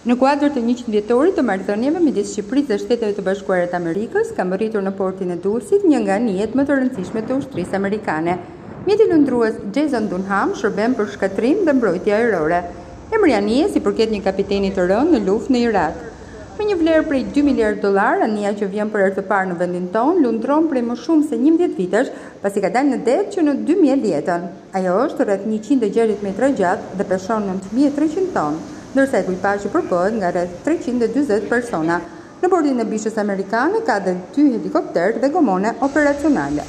Në kuadër të njëqind vjetorit të marrëdhënieve midis Shqipërisë dhe Shteteve të Bashkuara të Amerikës, ka mbërritur në portin e Durrësit një nga anijet më të rëndësishme të ushtrisë amerikane. Mjeti lundrues Jason Dunham shërben për shkatërrim dhe mbrojtje ajrore. Emri i anijes i përket një kapiteni të rënë në luftë në Irak. Me një vlerë prej dy miliardë dollarë, anija që vjen për herë të parë në vendin tonë, lundron prej më shumë se njëmbëdhjetë vitesh, pasi ka dalë në det që në dy mijë e dhjetën. Ajo është rreth njëqind e gjashtëdhjetë metra e gjatë dhe peshon nëntë mijë e treqind ton, ndërsa ekuipazhi përbohet nga rreth treqind e dyzet persona. Në bordin e bishës amerikane ka dhe dy helikopterë dhe gomone operacionale.